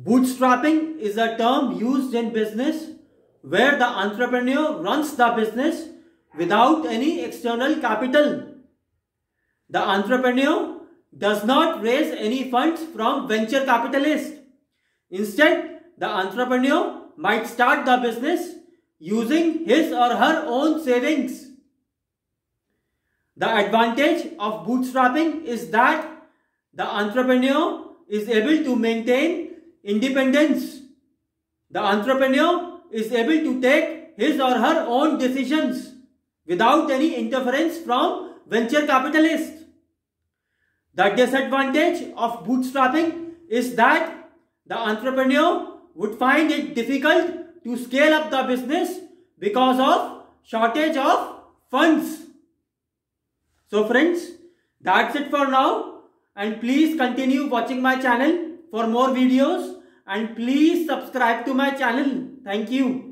Bootstrapping is a term used in business where the entrepreneur runs the business without any external capital. The entrepreneur does not raise any funds from venture capitalists. Instead, the entrepreneur might start the business using his or her own savings. The advantage of bootstrapping is that the entrepreneur is able to maintain independence. The entrepreneur is able to take his or her own decisions without any interference from venture capitalists. The disadvantage of bootstrapping is that the entrepreneur would find it difficult to scale up the business because of shortage of funds. So friends, that's it for now and please continue watching my channel for more videos and please subscribe to my channel. Thank you.